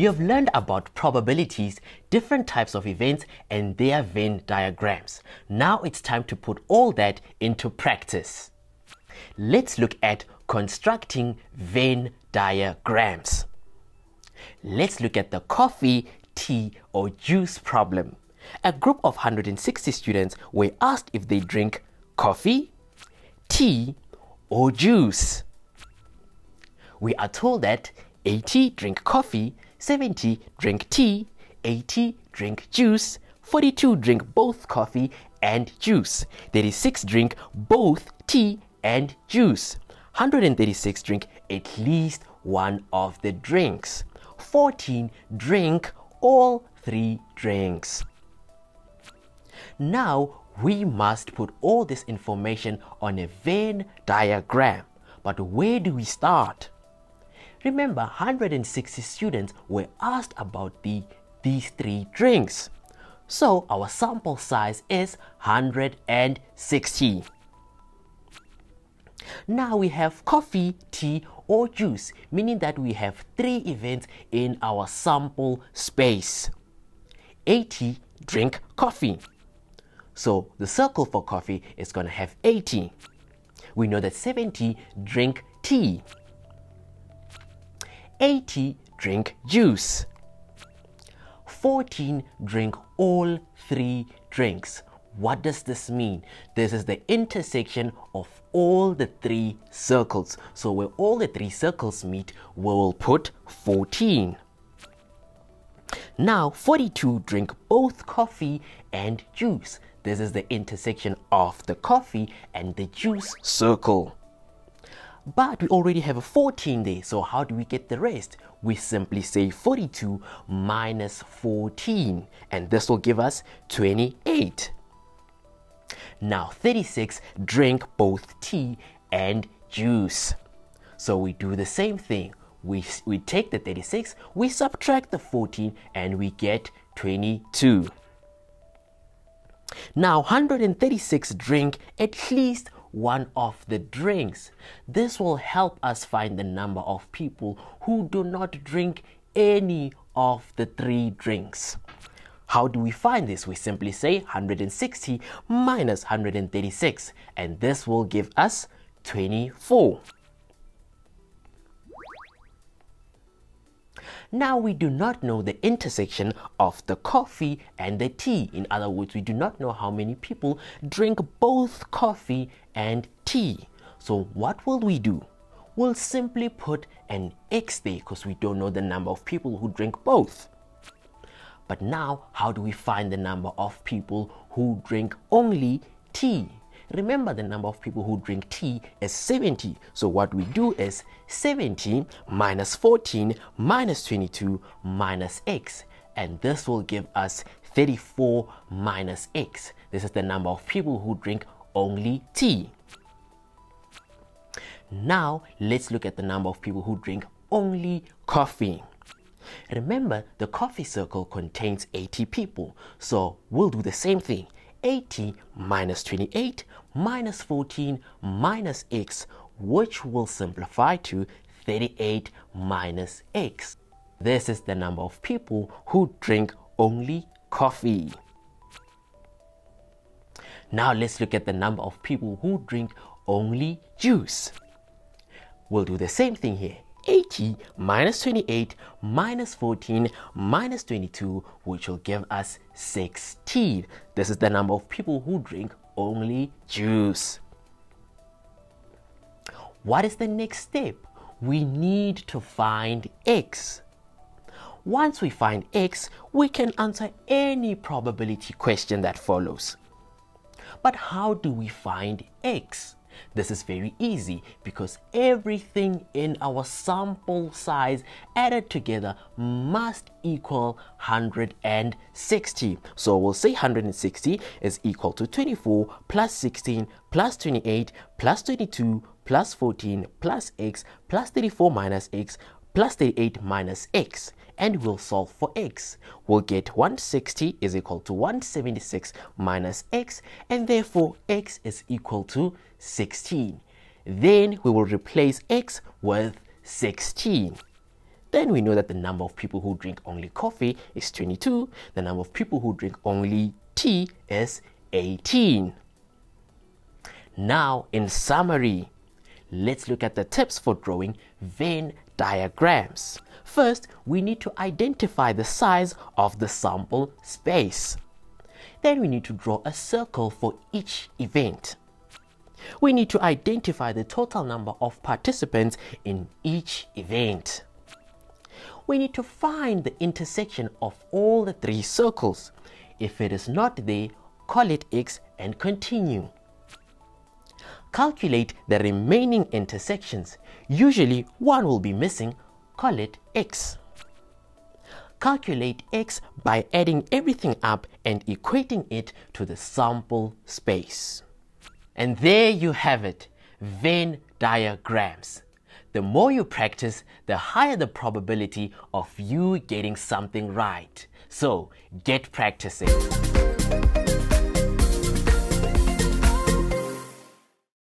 You have learned about probabilities, different types of events, and their Venn diagrams. Now it's time to put all that into practice. Let's look at constructing Venn diagrams. Let's look at the coffee, tea, or juice problem. A group of 160 students were asked if they drink coffee, tea, or juice. We are told that 80 drink coffee, 70 drink tea, 80 drink juice, 42 drink both coffee and juice, 36 drink both tea and juice, 136 drink at least one of the drinks, 14 drink all three drinks. Now we must put all this information on a Venn diagram. But where do we start? Remember, 160 students were asked about the, these three drinks. So our sample size is 160. Now we have coffee, tea, or juice, meaning that we have three events in our sample space. 80 drink coffee. So the circle for coffee is going to have 80. We know that 70 drink tea. 80 drink juice. 14 drink all three drinks. What does this mean? This is the intersection of all the three circles. So where all the three circles meet, we will put 14. Now 42 drink both coffee and juice. This is the intersection of the coffee and the juice circle. But we already have a 14 there, so how do we get the rest? We simply say 42 minus 14, and this will give us 28. Now 36 drink both tea and juice. So we do the same thing. We, we take the 36, we subtract the 14, and we get 22. Now 136 drink at least one of the drinks. This will help us find the number of people who do not drink any of the three drinks. How do we find this? We simply say 160 minus 136 and this will give us 24. Now we do not know the intersection of the coffee and the tea. In other words, we do not know how many people drink both coffee and tea. So what will we do? We'll simply put an X there because we don't know the number of people who drink both. But now, how do we find the number of people who drink only tea? Remember the number of people who drink tea is 70. So what we do is 70 minus 14 minus 22 minus x. And this will give us 34 minus x. This is the number of people who drink only tea. Now let's look at the number of people who drink only coffee. Remember, the coffee circle contains 80 people, so we'll do the same thing. 80 minus 28 minus 14 minus x, which will simplify to 38 minus x. This is the number of people who drink only coffee. Now let's look at the number of people who drink only juice. We'll do the same thing here. 80 minus 28 minus 14 minus 22 which will give us 16 this is the number of people who drink only juice. What is the next step? We need to find x. Once we find x we can answer any probability question that follows but how do we find x this is very easy because everything in our sample size added together must equal 160. So we'll say 160 is equal to 24 plus 16 plus 28 plus 22 plus 14 plus x plus 34 minus x plus 38 minus x and we'll solve for x. We'll get 160 is equal to 176 minus x and therefore x is equal to 16. Then we will replace x with 16. then we know that the number of people who drink only coffee is 22. The number of people who drink only tea is 18. Now, in summary, let's look at the tips for drawing Venn diagrams. First, we need to identify the size of the sample space. Then we need to draw a circle for each event. We need to identify the total number of participants in each event. We need to find the intersection of all the three circles. If it is not there, call it X and continue. Calculate the remaining intersections. Usually one will be missing, call it X. Calculate X by adding everything up and equating it to the sample space. And there you have it, Venn diagrams. The more you practice, the higher the probability of you getting something right. So get practicing.